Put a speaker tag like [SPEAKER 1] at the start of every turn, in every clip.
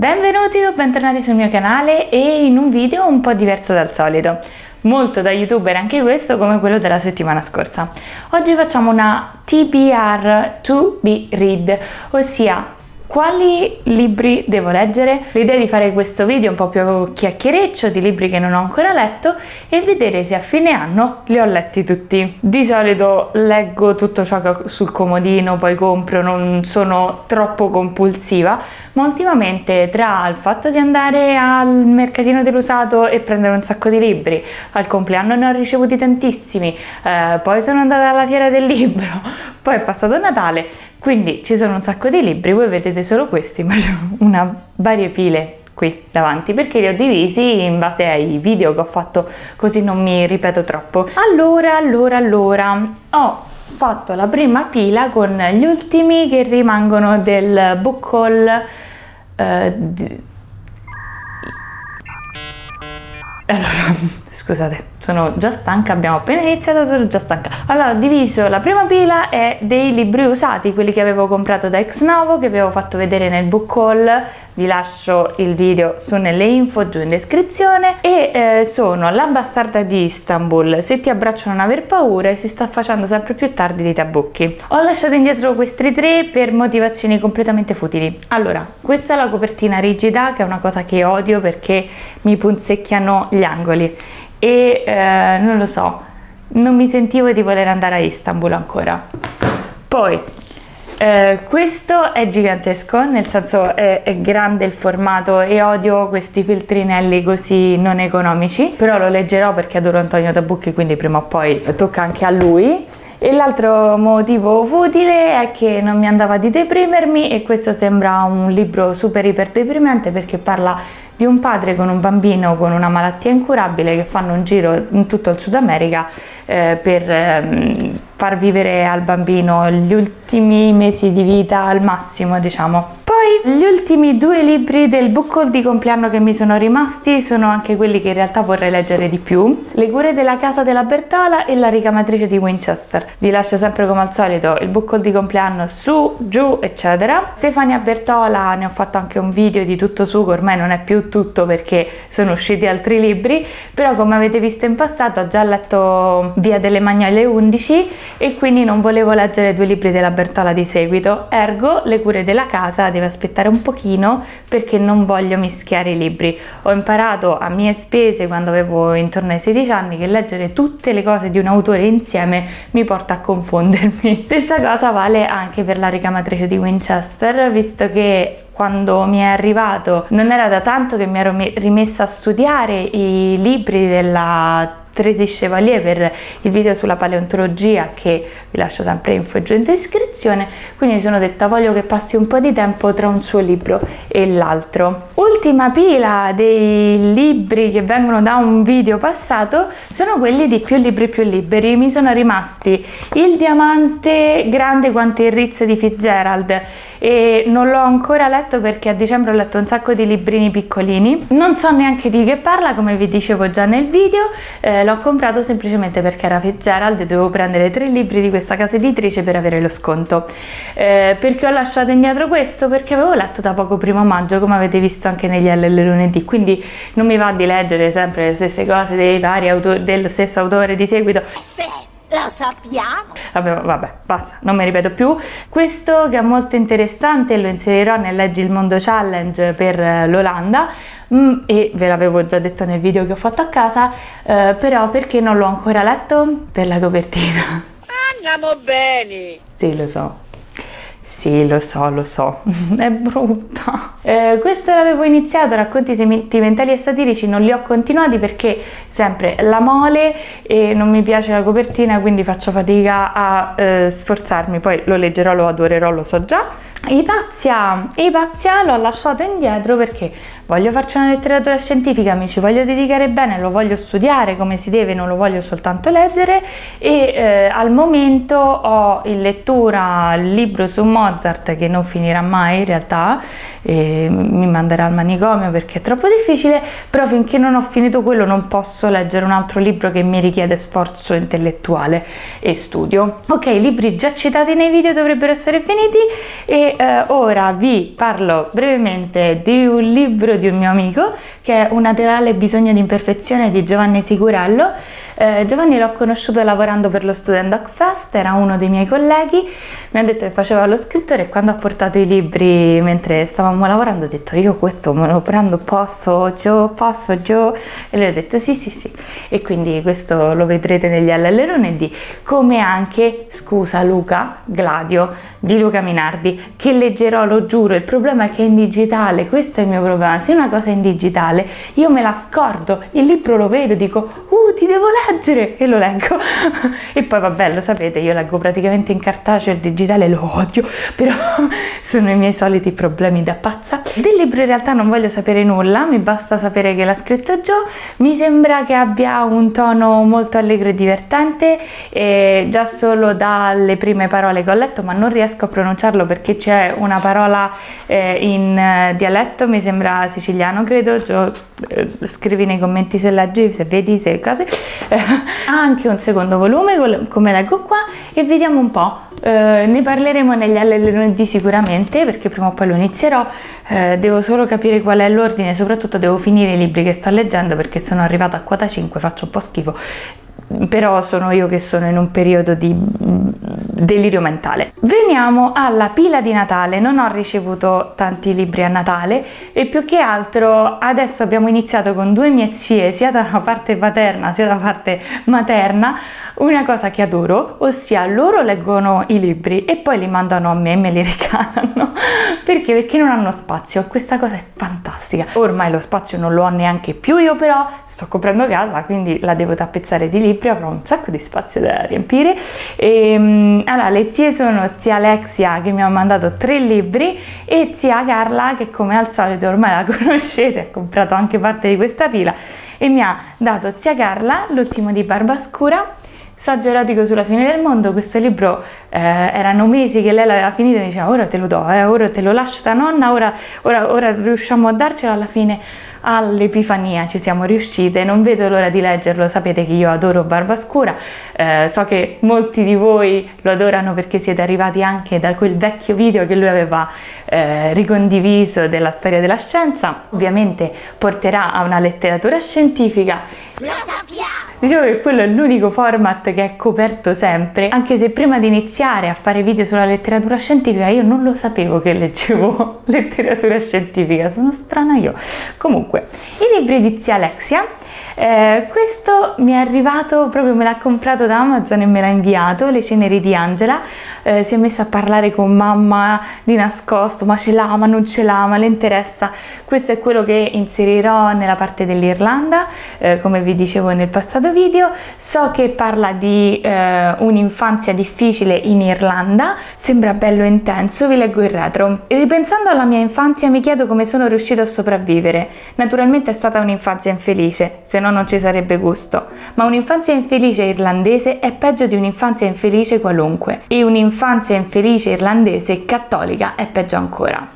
[SPEAKER 1] Benvenuti o bentornati sul mio canale e in un video un po' diverso dal solito. Molto da youtuber anche questo come quello della settimana scorsa. Oggi facciamo una TBR to be read, ossia quali libri devo leggere? L'idea di fare questo video un po' più chiacchiereccio di libri che non ho ancora letto e vedere se a fine anno li ho letti tutti. Di solito leggo tutto ciò che ho sul comodino, poi compro, non sono troppo compulsiva, ma ultimamente tra il fatto di andare al mercatino dell'usato e prendere un sacco di libri, al compleanno ne ho ricevuti tantissimi, eh, poi sono andata alla fiera del libro, poi è passato Natale, quindi ci sono un sacco di libri, voi vedete solo questi, ma c'è una varie pile qui davanti perché li ho divisi in base ai video che ho fatto così non mi ripeto troppo. Allora, allora, allora, ho fatto la prima pila con gli ultimi che rimangono del book haul eh, allora, scusate, sono già stanca, abbiamo appena iniziato, sono già stanca. Allora, ho diviso, la prima pila è dei libri usati, quelli che avevo comprato da Ex Novo, che avevo fatto vedere nel book haul, vi lascio il video su nelle info giù in descrizione, e eh, sono La bastarda di Istanbul, Se ti abbraccio non aver paura, e si sta facendo sempre più tardi di tabocchi. Ho lasciato indietro questi tre per motivazioni completamente futili. Allora, questa è la copertina rigida, che è una cosa che odio perché mi punzecchiano gli angoli e eh, non lo so, non mi sentivo di voler andare a Istanbul ancora. Poi, eh, questo è gigantesco, nel senso è, è, grande il formato e odio questi filtrinelli così non economici, però lo leggerò perché adoro Antonio Tabucchi, quindi prima o poi tocca anche a lui. E l'altro motivo futile è che non mi andava di deprimermi e questo sembra un libro super iper deprimente perché parla di un padre con un bambino con una malattia incurabile che fanno un giro in tutto il Sud America eh, per eh, far vivere al bambino gli ultimi mesi di vita al massimo, diciamo. Poi gli ultimi due libri del book haul di compleanno che mi sono rimasti sono anche quelli che in realtà vorrei leggere di più. Le cure della casa della Bertola e la ricamatrice di Winchester. Vi lascio sempre come al solito il book haul di compleanno su, giù, eccetera. Stefania Bertola ne ho fatto anche un video di tutto sugo, ormai non è più tutto perché sono usciti altri libri, però come avete visto in passato ho già letto Via delle Magnole 11 e quindi non volevo leggere due libri della Bertola di seguito, ergo Le cure della casa deve aspettare un pochino perché non voglio mischiare i libri. Ho imparato a mie spese quando avevo intorno ai 16 anni che leggere tutte le cose di un autore insieme mi porta a confondermi. Stessa cosa vale anche per la ricamatrice di Winchester, visto che quando mi è arrivato non era da tanto che mi ero rimessa a studiare i libri della Tracy Chevalier per il video sulla paleontologia che vi lascio sempre info giù in descrizione. Quindi mi sono detta voglio che passi un po' di tempo tra un suo libro e l'altro. Ultima pila dei libri che vengono da un video passato sono quelli di più libri più liberi. Mi sono rimasti il diamante grande quanto il Ritz di Fitzgerald e non l'ho ancora letto perché a dicembre ho letto un sacco di librini piccolini. Non so neanche di che parla come vi dicevo già nel video eh, l'ho comprato semplicemente perché era Fitzgerald e dovevo prendere tre libri di questa casa editrice per avere lo sconto. Eh, perché ho lasciato indietro questo? Perché avevo letto da poco primo maggio come avete visto anche negli LL lunedì. Quindi non mi va di leggere sempre le stesse cose dei vari autori dello stesso autore di seguito. Sì lo sappiamo. Vabbè, vabbè, basta, non mi ripeto più. Questo che è molto interessante lo inserirò nel Leggi il Mondo Challenge per eh, l'Olanda mm, e ve l'avevo già detto nel video che ho fatto a casa, eh, però perché non l'ho ancora letto? Per la copertina. Andiamo bene! Sì, lo so. Sì, lo so, lo so, è brutta. Eh, questo l'avevo iniziato, racconti sentimentali e satirici, non li ho continuati perché sempre la mole e non mi piace la copertina, quindi faccio fatica a eh, sforzarmi. Poi lo leggerò, lo adorerò, lo so già. Ipazia, Ipazia l'ho lasciato indietro perché voglio farci una letteratura scientifica, mi ci voglio dedicare bene, lo voglio studiare come si deve, non lo voglio soltanto leggere e eh, al momento ho in lettura il libro su Mozart che non finirà mai in realtà, mi manderà al manicomio perché è troppo difficile, però finché non ho finito quello non posso leggere un altro libro che mi richiede sforzo intellettuale e studio. Ok, i libri già citati nei video dovrebbero essere finiti e eh, ora vi parlo brevemente di un libro di un mio amico che è Un naturale bisogno di imperfezione di Giovanni Sicurello eh, Giovanni l'ho conosciuto lavorando per lo Student Doc Fest, era uno dei miei colleghi, mi ha detto che faceva lo scrittore e quando ha portato i libri mentre stavamo lavorando ho detto io questo me lo prendo, posso, Gio, posso, Gio? E lui ha detto sì, sì, sì. E quindi questo lo vedrete negli LL lunedì, come anche, scusa Luca, Gladio, di Luca Minardi, che leggerò, lo giuro, il problema è che è in digitale, questo è il mio problema, se una cosa è in digitale io me la scordo, il libro lo vedo, dico, uh, ti devo leggere leggere e lo leggo. E poi vabbè lo sapete io leggo praticamente in cartaceo il digitale lo odio però sono i miei soliti problemi da pazza. Del libro in realtà non voglio sapere nulla mi basta sapere che l'ha scritto Joe. Mi sembra che abbia un tono molto allegro e divertente e già solo dalle prime parole che ho letto ma non riesco a pronunciarlo perché c'è una parola eh, in eh, dialetto mi sembra siciliano credo. Joe eh, scrivi nei commenti se leggi se vedi se cose. Eh, ha anche un secondo volume come leggo qua e vediamo un po'. Eh, ne parleremo negli lunedì sicuramente perché prima o poi lo inizierò. Eh, devo solo capire qual è l'ordine, soprattutto devo finire i libri che sto leggendo perché sono arrivata a quota 5, faccio un po' schifo però sono io che sono in un periodo di delirio mentale. Veniamo alla pila di Natale, non ho ricevuto tanti libri a Natale e più che altro adesso abbiamo iniziato con due mie zie, sia da una parte paterna sia da parte materna, una cosa che adoro, ossia loro leggono i libri e poi li mandano a me e me li regalano. Perché? Perché non hanno spazio. Questa cosa è fantastica. Ormai lo spazio non lo ho neanche più io però sto comprando casa, quindi la devo tappezzare di libri, avrò un sacco di spazio da riempire. E, ehm, allora, le zie sono zia Alexia che mi ha mandato tre libri e zia Carla che come al solito ormai la conoscete, ha comprato anche parte di questa pila e mi ha dato zia Carla l'ultimo di Barbascura Saggio erotico sulla fine del mondo, questo libro eh, erano mesi che lei l'aveva finito e diceva ora te lo do, eh, ora te lo lascio da nonna, ora, ora, ora riusciamo a darcelo alla fine all'Epifania ci siamo riuscite, non vedo l'ora di leggerlo, sapete che io adoro Barbascura, eh, so che molti di voi lo adorano perché siete arrivati anche da quel vecchio video che lui aveva eh, ricondiviso della storia della scienza, ovviamente porterà a una letteratura scientifica. Lo sappiamo! Diciamo che quello è l'unico format che è coperto sempre, anche se prima di iniziare a fare video sulla letteratura scientifica io non lo sapevo che leggevo letteratura scientifica, sono strana io. Comunque, i libri di zia Alexia eh, questo mi è arrivato proprio, me l'ha comprato da Amazon e me l'ha inviato, Le ceneri di Angela. Eh, si è messa a parlare con mamma di nascosto, ma ce l'ha, ma non ce l'ha, ma le interessa. Questo è quello che inserirò nella parte dell'Irlanda, eh, come vi dicevo nel passato video. So che parla di eh, un'infanzia difficile in Irlanda, sembra bello intenso, vi leggo il retro. Ripensando alla mia infanzia mi chiedo come sono riuscito a sopravvivere. Naturalmente è stata un'infanzia infelice, se non non ci sarebbe gusto, ma un'infanzia infelice irlandese è peggio di un'infanzia infelice qualunque e un'infanzia infelice irlandese cattolica è peggio ancora.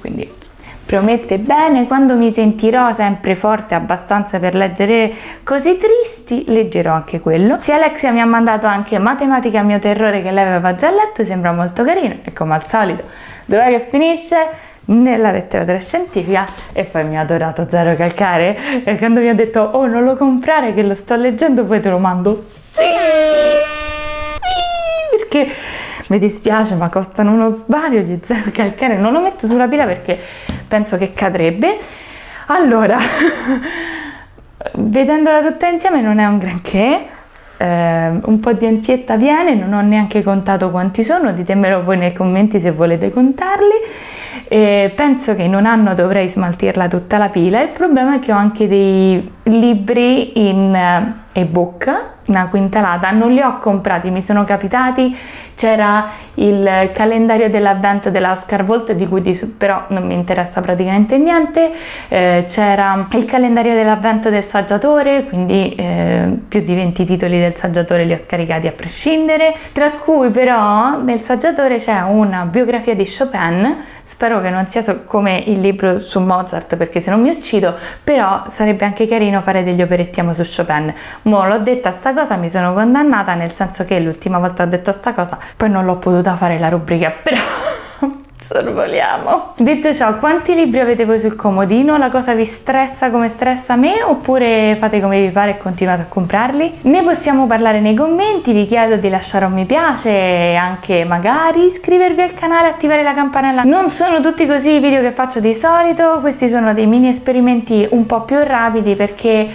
[SPEAKER 1] Quindi promette bene, quando mi sentirò sempre forte abbastanza per leggere cose tristi, leggerò anche quello. Sì, Alexia mi ha mandato anche Matematica mio terrore che lei aveva già letto, sembra molto carino. E come al solito, dov'è che finisce? nella letteratura scientifica e poi mi ha adorato Zero Calcare. E quando mi ha detto oh non lo comprare che lo sto leggendo poi te lo mando. Sì, sì! Perché mi dispiace ma costano uno sbaglio gli Zero Calcare. Non lo metto sulla pila perché penso che cadrebbe allora vedendola tutta insieme non è un granché eh, un po' di ansietta viene, non ho neanche contato quanti sono, ditemelo voi nei commenti se volete contarli. E penso che in un anno dovrei smaltirla tutta la pila. Il problema è che ho anche dei libri in eh, ebook una quintalata, non li ho comprati, mi sono capitati, c'era il calendario dell'avvento della Oscar Volt di cui di, però non mi interessa praticamente niente, eh, c'era il calendario dell'avvento del saggiatore, quindi eh, più di 20 titoli del saggiatore li ho scaricati a prescindere, tra cui però nel saggiatore c'è una biografia di Chopin, spero che non sia come il libro su Mozart perché se non mi uccido, però sarebbe anche carino fare degli operettiamo su Chopin. Mo l'ho detta sta cosa, mi sono condannata nel senso che l'ultima volta ho detto sta cosa, poi non l'ho potuta fare la rubrica, però sorvoliamo. Detto ciò, quanti libri avete voi sul comodino? La cosa vi stressa come stressa me oppure fate come vi pare e continuate a comprarli? Ne possiamo parlare nei commenti, vi chiedo di lasciare un mi piace e anche magari iscrivervi al canale e attivare la campanella. Non sono tutti così i video che faccio di solito, questi sono dei mini esperimenti un po' più rapidi perché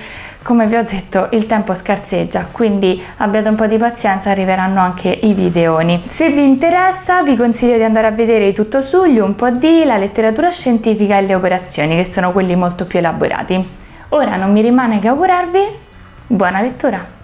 [SPEAKER 1] come vi ho detto il tempo scarseggia quindi abbiate un po' di pazienza arriveranno anche i videoni. Se vi interessa vi consiglio di andare a vedere tutto su gli un po' di la letteratura scientifica e le operazioni che sono quelli molto più elaborati. Ora non mi rimane che augurarvi buona lettura